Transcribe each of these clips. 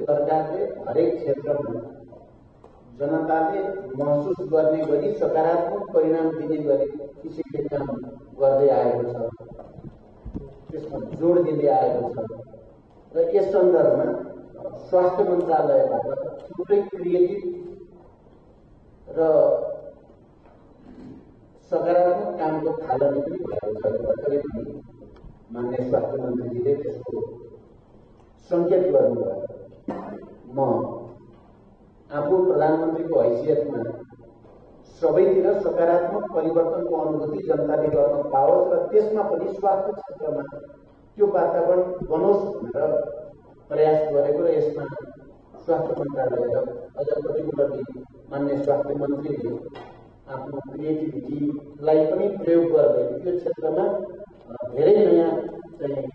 सरकारले हरेक क्षेत्रमा जनताले महसुस गर्ने गरी, सकारात्मक परिणाम दिने गरी किसिमले काम छ। त्यसमा जोड दिँदै आएको छ। र यस सन्दर्भमा स्वास्थ्य मन्त्रालयबाट थुप्रै क्रिएटिभ र सकारात्मक कामको थालनी पनि भएको मान्य स्वास्थ्य मन्त्रीजीले त्यसको सङ्केत गर्नुभयो। म आफू प्रधानमन्त्रीको हैसियतमा सबैतिर सकारात्मक परिवर्तनको अनुभूति जनताले गर्न पाओस् र त्यसमा पनि स्वास्थ्य क्षेत्रमा त्यो वातावरण बनोस् भनेर प्रयास गरेको र यसमा स्वास्थ्य मन्त्रालय र अझ कतिपल्ट मान्य स्वास्थ्य मन्त्रीले आफ्नो क्रिएटिभिटीलाई पनि प्रयोग गर्दै त्यो क्षेत्रमा धेरै नयाँ चाहिँ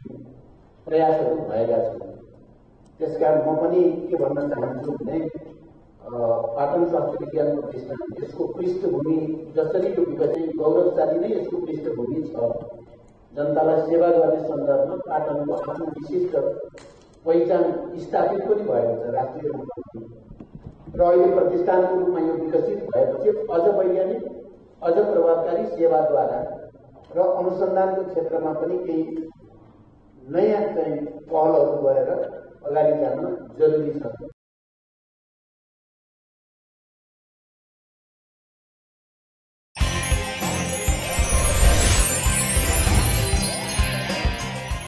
प्रयासहरू भएका छन्। त्यसकारण म पनि के भन्न चाहन्छु भने पाटन स्वास्थ्य विज्ञान प्रतिष्ठान यसको पृष्ठभूमि जसरी यो विकसित गौरवशाली नै यसको पृष्ठभूमि छ जनतालाई सेवा गर्ने सन्दर्भमा पाटनको आफ्नो विशिष्ट पहिचान स्थापित पनि भएको छ राष्ट्रिय रूपमा। र अहिले प्रतिष्ठानको रूपमा यो विकसित भएपछि अझ वैज्ञानिक अझ प्रभावकारी सेवाद्वारा र अनुसन्धानको क्षेत्रमा पनि केही नयाँ चाहिँ पहलहरू गरेर ওলারি জানা জরুরি শব্দ